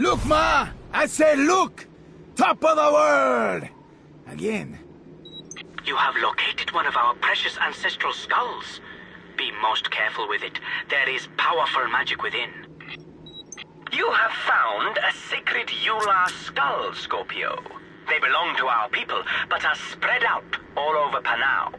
Look, Ma! I say look! Top of the world! Again. You have located one of our precious ancestral skulls. Be most careful with it. There is powerful magic within. You have found a sacred Ular skull, Scorpio. They belong to our people, but are spread out all over Panau.